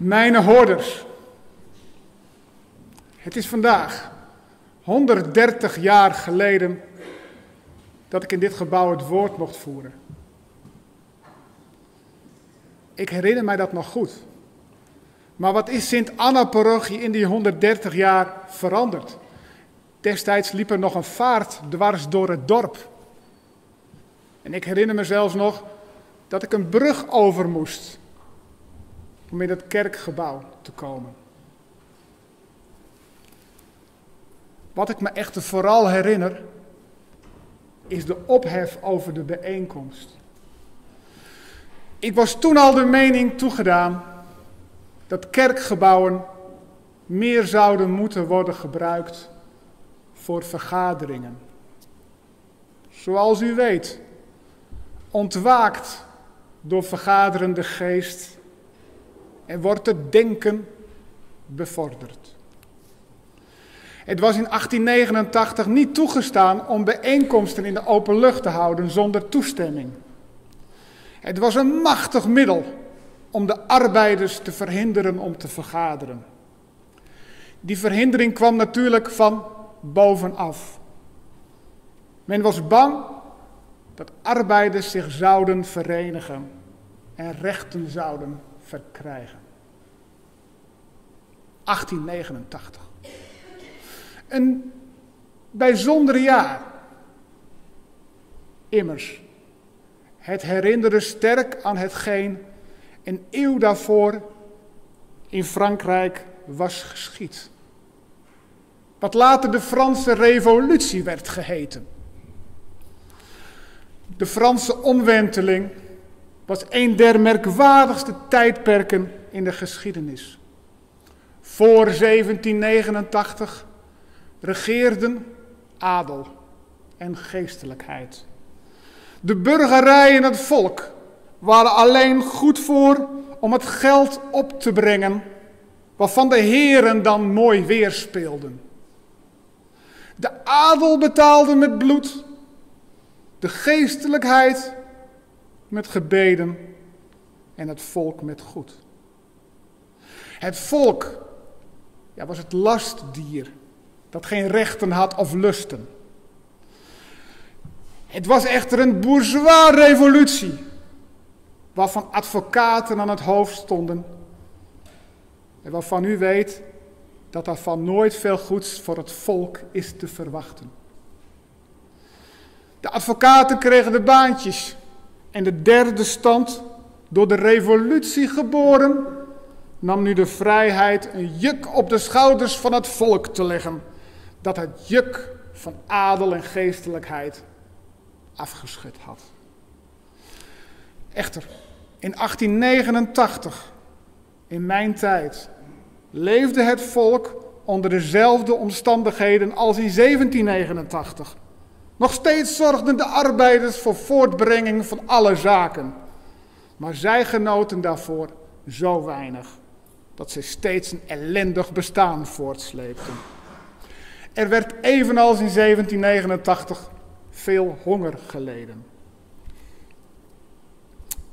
Mijn hoorders. Het is vandaag 130 jaar geleden dat ik in dit gebouw het woord mocht voeren. Ik herinner mij dat nog goed. Maar wat is Sint-Anna-parochie in die 130 jaar veranderd? Destijds liep er nog een vaart dwars door het dorp. En ik herinner me zelfs nog dat ik een brug over moest om in het kerkgebouw te komen. Wat ik me echter vooral herinner, is de ophef over de bijeenkomst. Ik was toen al de mening toegedaan dat kerkgebouwen meer zouden moeten worden gebruikt voor vergaderingen. Zoals u weet, ontwaakt door vergaderende geest en wordt het denken bevorderd. Het was in 1889 niet toegestaan om bijeenkomsten in de open lucht te houden zonder toestemming. Het was een machtig middel om de arbeiders te verhinderen om te vergaderen. Die verhindering kwam natuurlijk van bovenaf. Men was bang dat arbeiders zich zouden verenigen en rechten zouden verkrijgen. 1889. Een bijzonder jaar. Immers, het herinnerde sterk aan hetgeen een eeuw daarvoor in Frankrijk was geschied. Wat later de Franse Revolutie werd geheten. De Franse omwenteling was een der merkwaardigste tijdperken in de geschiedenis. Voor 1789 regeerden adel en geestelijkheid. De burgerij en het volk waren alleen goed voor om het geld op te brengen waarvan de heren dan mooi weerspeelden. De adel betaalde met bloed, de geestelijkheid met gebeden en het volk met goed. Het volk ja, was het lastdier dat geen rechten had of lusten. Het was echter een bourgeois revolutie, waarvan advocaten aan het hoofd stonden en waarvan u weet dat er van nooit veel goeds voor het volk is te verwachten. De advocaten kregen de baantjes en de derde stand, door de revolutie geboren, nam nu de vrijheid een juk op de schouders van het volk te leggen dat het juk van adel en geestelijkheid afgeschud had. Echter, in 1889, in mijn tijd, leefde het volk onder dezelfde omstandigheden als in 1789. Nog steeds zorgden de arbeiders voor voortbrenging van alle zaken. Maar zij genoten daarvoor zo weinig dat ze steeds een ellendig bestaan voortsleepten. Er werd evenals in 1789 veel honger geleden.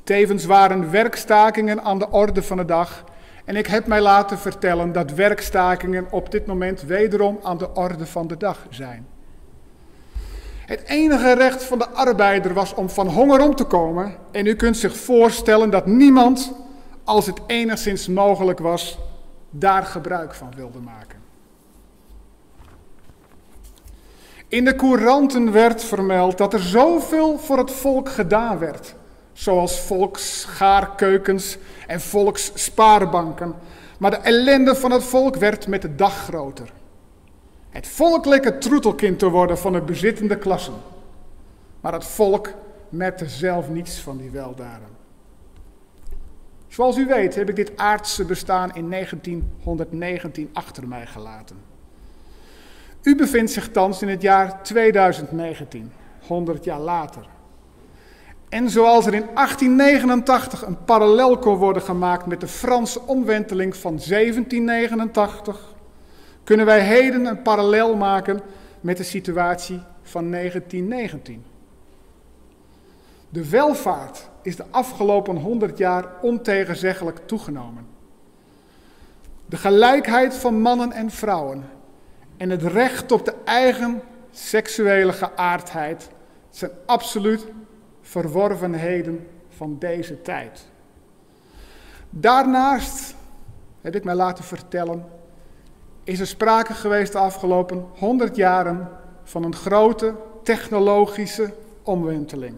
Tevens waren werkstakingen aan de orde van de dag. En ik heb mij laten vertellen dat werkstakingen op dit moment wederom aan de orde van de dag zijn. Het enige recht van de arbeider was om van honger om te komen. En u kunt zich voorstellen dat niemand, als het enigszins mogelijk was, daar gebruik van wilde maken. In de couranten werd vermeld dat er zoveel voor het volk gedaan werd, zoals volksgaarkeukens en volksspaarbanken. Maar de ellende van het volk werd met de dag groter. Het volk leek het troetelkind te worden van de bezittende klassen. Maar het volk merkte zelf niets van die weldaden. Zoals u weet heb ik dit aardse bestaan in 1919 achter mij gelaten. U bevindt zich thans in het jaar 2019, 100 jaar later. En zoals er in 1889 een parallel kon worden gemaakt met de Franse omwenteling van 1789, kunnen wij heden een parallel maken met de situatie van 1919. De welvaart is de afgelopen 100 jaar ontegenzeggelijk toegenomen. de gelijkheid van mannen en vrouwen en het recht op de eigen seksuele geaardheid zijn absoluut verworvenheden van deze tijd. Daarnaast, heb ik mij laten vertellen, is er sprake geweest de afgelopen 100 jaren van een grote technologische omwenteling.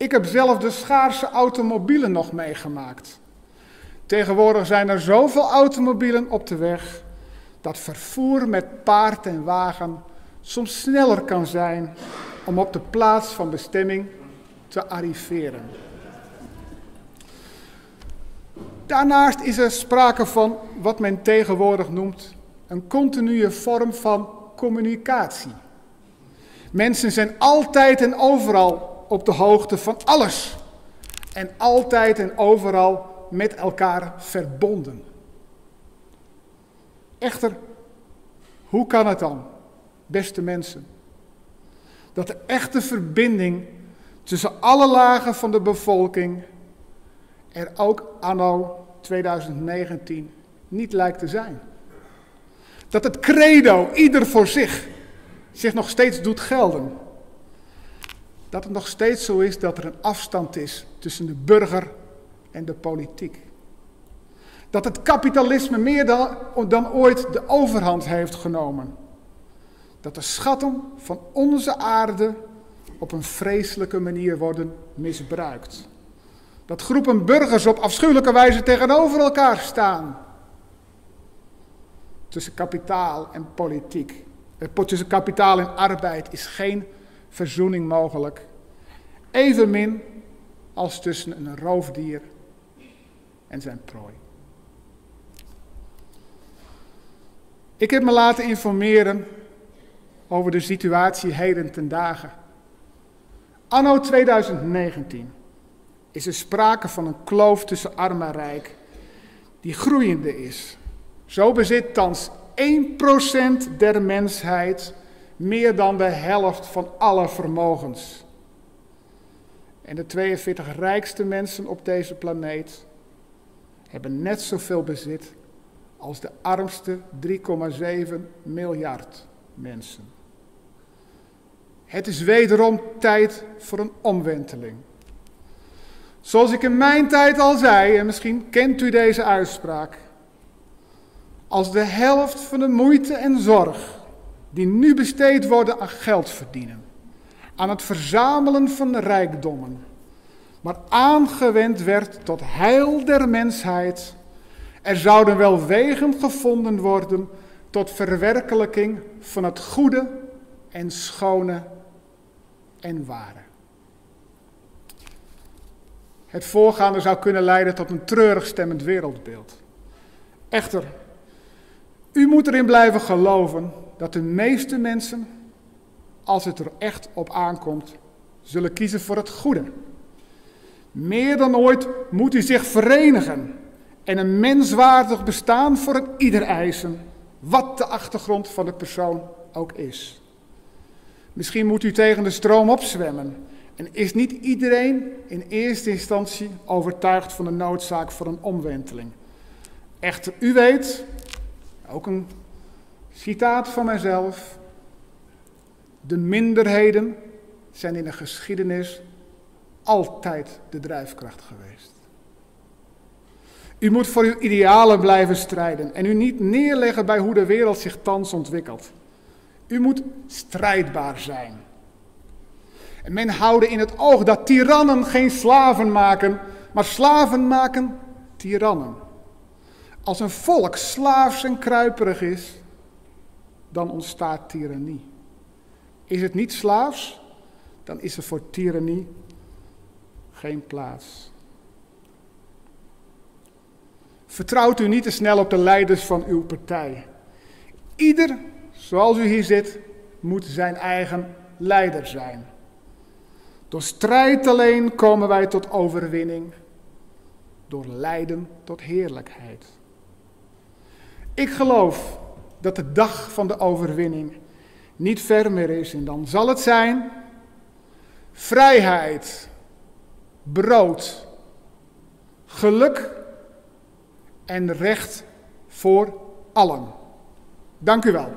Ik heb zelf de schaarse automobielen nog meegemaakt. Tegenwoordig zijn er zoveel automobielen op de weg dat vervoer met paard en wagen soms sneller kan zijn om op de plaats van bestemming te arriveren. Daarnaast is er sprake van wat men tegenwoordig noemt een continue vorm van communicatie. Mensen zijn altijd en overal op de hoogte van alles. En altijd en overal met elkaar verbonden. Echter, hoe kan het dan, beste mensen, dat de echte verbinding tussen alle lagen van de bevolking er ook anno 2019 niet lijkt te zijn? Dat het credo, ieder voor zich, zich nog steeds doet gelden. Dat het nog steeds zo is dat er een afstand is tussen de burger en de politiek. Dat het kapitalisme meer dan, dan ooit de overhand heeft genomen. Dat de schatten van onze aarde op een vreselijke manier worden misbruikt. Dat groepen burgers op afschuwelijke wijze tegenover elkaar staan. Tussen kapitaal en politiek. Eh, tussen kapitaal en arbeid is geen verzoening mogelijk. Evenmin als tussen een roofdier en zijn prooi. Ik heb me laten informeren over de situatie heden ten dagen. Anno 2019 is er sprake van een kloof tussen arm en rijk die groeiende is. Zo bezit thans 1% der mensheid meer dan de helft van alle vermogens. En de 42 rijkste mensen op deze planeet hebben net zoveel bezit als de armste 3,7 miljard mensen. Het is wederom tijd voor een omwenteling. Zoals ik in mijn tijd al zei, en misschien kent u deze uitspraak. Als de helft van de moeite en zorg die nu besteed worden aan geld verdienen, aan het verzamelen van rijkdommen, maar aangewend werd tot heil der mensheid, er zouden wel wegen gevonden worden tot verwerkelijking van het goede en schone en ware. Het voorgaande zou kunnen leiden tot een treurig stemmend wereldbeeld. Echter, u moet erin blijven geloven dat de meeste mensen, als het er echt op aankomt, zullen kiezen voor het goede. Meer dan ooit moet u zich verenigen en een menswaardig bestaan voor een ieder eisen, wat de achtergrond van de persoon ook is. Misschien moet u tegen de stroom opzwemmen en is niet iedereen in eerste instantie overtuigd van de noodzaak voor een omwenteling. Echter, u weet, ook een citaat van mijzelf, de minderheden zijn in de geschiedenis altijd de drijfkracht geweest. U moet voor uw idealen blijven strijden en u niet neerleggen bij hoe de wereld zich thans ontwikkelt. U moet strijdbaar zijn. En men houden in het oog dat tirannen geen slaven maken, maar slaven maken tirannen. Als een volk slaafs en kruiperig is, dan ontstaat tirannie. Is het niet slaafs, dan is er voor tirannie geen plaats. Vertrouwt u niet te snel op de leiders van uw partij. Ieder, zoals u hier zit, moet zijn eigen leider zijn. Door strijd alleen komen wij tot overwinning. Door lijden tot heerlijkheid. Ik geloof dat de dag van de overwinning niet ver meer is. En dan zal het zijn vrijheid, brood, geluk en recht voor allen. Dank u wel.